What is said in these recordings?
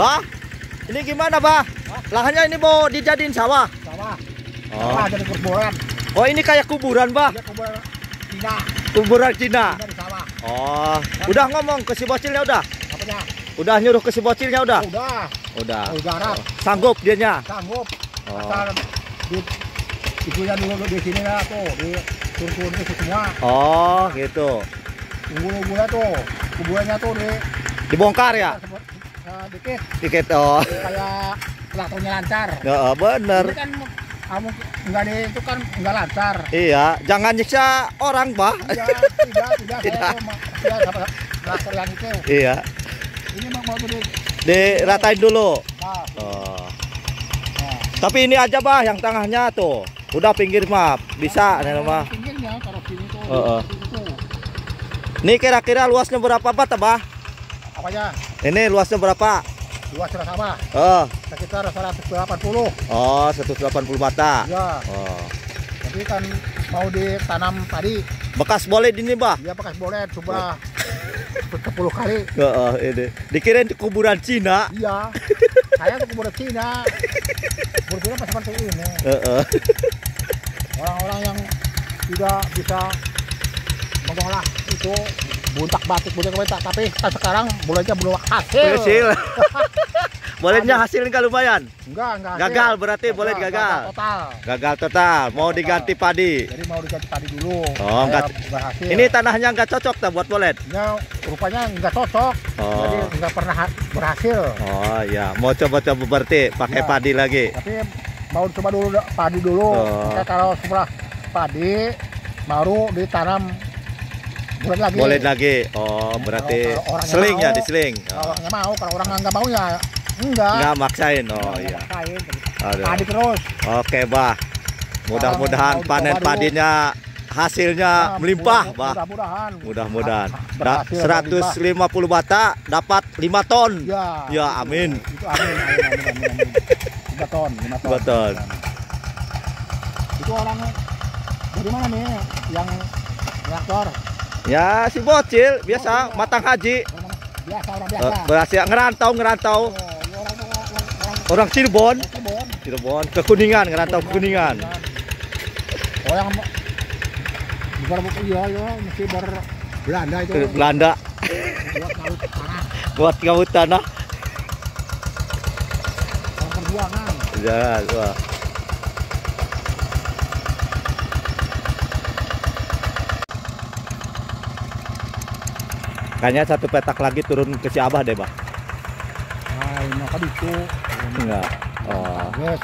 Bah, ini gimana, Bah? Lahannya ini mau dijadiin sawah. Sawah. Oh. Sawah jadi kuburan. Oh, ini kayak kuburan, Bah. Dia kuburan Cina. Kuburan Cina. Cina di sawah. Oh, udah ngomong ke si bocilnya udah. Apanya? Udah nyuruh ke si bocilnya udah. Udah. Udah. Oh, garap. Sanggup dianya. Sanggup. Oh. Asal di dulu di sini lah tuh di turun-turun itu semua. Oh, gitu. Unggul-unggulnya tuh. Kuburannya tuh di Dibongkar ya? Nah, dikit Tiket oh. kayak traktornya lancar. Ya, bener. Ini kan kamu enggak di itu kan enggak lancar. Iya, jangan nyiksa orang, Bah. Tidak, tidak, tidak. Tidak. Saya ya dapat yang itu. Iya. Ini mau mau di Diratain dulu. nah, Oh. nah. Tapi ini aja, Bah, yang tengahnya tuh. Udah pinggir mah, bisa nih mah. Pinggirnya taruh sini tuh. Di situ. Ini kira-kira luasnya berapa bata, Bah? Apanya? Ini luasnya berapa? Luas sudah sama. Oh, Sekitar 180. oh 180 bata. Ya, Oh. tapi kan mau ditanam padi. Bekas boleh di ini, Bah? Dia bekas boleh coba 10 kali. Heeh, ini. Dikirain di kuburan Cina. Iya. Saya tuh kuburan Cina. Kuburan Cina masih seperti ini. Heeh. Orang-orang yang tidak bisa mengolah itu buntak batik buntak batik tapi kan sekarang bolehnya belum hasil. Hasil. Bolehnya hasilnya nggak lumayan. Enggak, enggak hasil. Gagal berarti boleh gagal. total. Gagal total. Mau diganti padi. Jadi mau diganti padi dulu. Oh, enggak. berhasil. Ini tanahnya nggak cocok tak buat bolet. Ya, rupanya enggak cocok. Oh. Jadi enggak pernah ha- berhasil. Oh iya, mau coba-coba berarti pakai Ya. padi lagi. Tapi mau coba dulu padi dulu. Oh. Nanti kalau setelah padi baru ditanam bulan lagi. Boleh lagi. Oh, berarti kalau orangnya seling ya mau. diseling. Kalau Oh. orangnya mau, kalau orang enggak mau ya enggak. Nggak maksain. Oh Enggak iya. maksain. Aduh. Padi terus. Oke, Bah. Mudah-mudahan Kalau panen padinya hasilnya Nah, melimpah, mudah- Bah. Mudah-mudahan. Mudah-mudahan. Ha- ha- Da- berhasil, 150 bata dapat 5 ton. Ya. Ya, amin. Itu amin, amin, amin, amin, amin. Tiga ton, lima ton. Tiga ton. Itu orang dari mana nih yang reaktor? Ya, si bocil biasa matang haji. Biasa, orang Eh, biasa. Berhasil ngerantau ngerantau Oh, ini orang orang orang orang orang Cirebon, Cirebon. Cirebon ke Kuningan ngerantau ke Kuningan. Oh yang bukan bukan iya iya mesti ber Belanda itu. Belanda Buat laut tanah, buat ngawut tanah. perjuangan. Jangan, wah. Kayaknya satu petak lagi turun ke si Abah deh, Bah. Nah, ini maka itu. Enggak. Oh, Beres.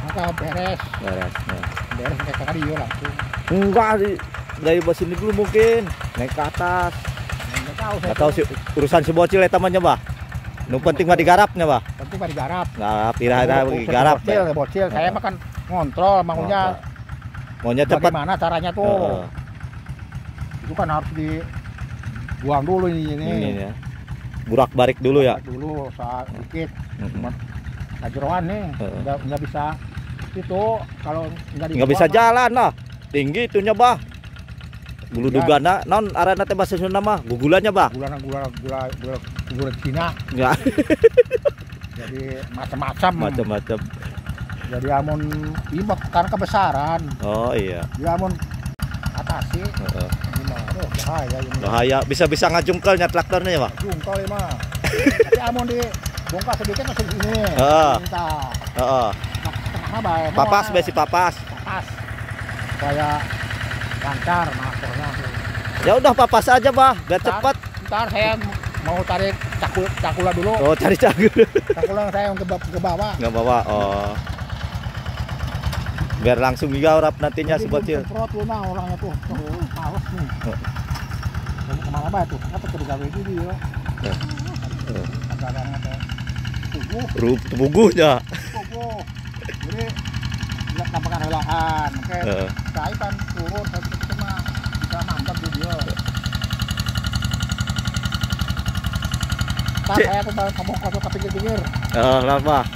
Maka beres. beres. ya. Beres kayak tadi ya langsung. Enggak, di- dari bawah sini dulu mungkin. Naik ke atas. Enggak tahu. Enggak tahu sih urusan si bocil ya temannya, Bah. Nu penting mah digarapnya, Bah. Penting mah digarap. Garap, ira-ira Urusan garap. Bocil, Bah. bocil. Saya makan ngontrol maunya Maunya cepat. bagaimana caranya tuh. Itu kan harus dibuang dulu ini. ini. ini ya. Burak barik dulu ya. Dulu saat dikit. Mm-mm. Kajeroan nih. Nggak, nggak bisa itu kalau nggak nggak bisa jalan lah tinggi itunya bah bulu Ya. dugana non arana teh bahasa Sunda mah gugulannya bah gula gula gula gula gula Cina ya jadi macam-macam macam-macam jadi amun ini mah karena kebesaran oh iya dia amun atasi Heeh. gimana oh bahaya ini. Bahaya. Bisa-bisa ngajungkelnya traktornya ya bah jungkal ini mah. Tapi amun di bongkar sedikit masih ini. Heeh. Heeh. papas besi papas. Papas. Kayak lancar masternya ya udah papas aja bah biar cepat. ntar saya mau tarik cakul cakula dulu. Oh cari cagur cakula saya ke, ba- ke bawah. Nggak bawa oh biar langsung digarap nantinya si bocil Semprot lu nah orangnya tuh. Oh, males nih. Oh. Mau ke mana bah tuh? Apa kerja gawe itu dia? Eh. Agak-agak teh. Tubuh, rup tubuhnya tubuh. Jadi lihat nampakan helaan. Oke, Heeh. saya kan turun saya kita mah bisa mantap tuh dia. Ntar Cik. saya tuh ngomong kosong ke pinggir-pinggir. Oh, lah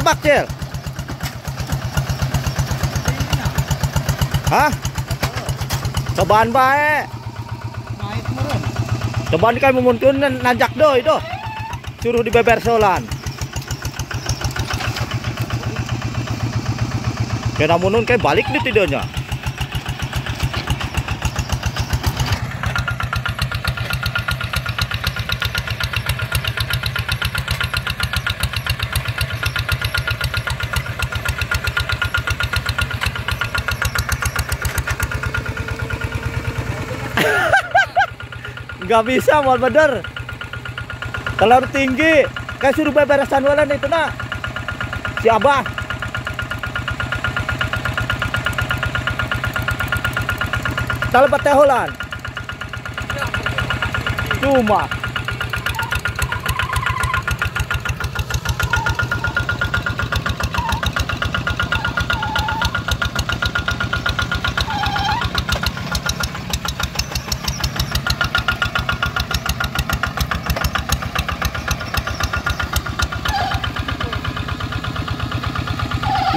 bah Kalebak, Cil. Hah? Cobaan meren. Cobaan kayak memuntun nanjak itu. Suruh dibeber solan. Kena munun kayak balik nih tidaknya. Nggak bisa mau bener. Terlalu tinggi. Kayak suruh beber sanwalan itu nak. Si Abah. Talabat teholan. Cuma.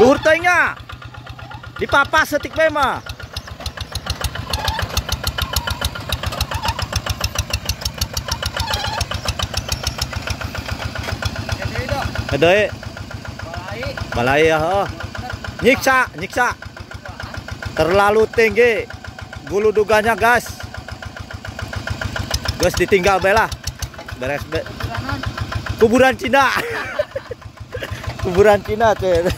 Luhur tengnya. Dipapas setik. Jadi dok. Adoy, Balai. balai ya. Oh. Nyiksa, nyiksa. Terlalu tinggi. Gulu duganya gas. Gas ditinggal bela. Beres be- kuburan Cina. kuburan Cina tuh.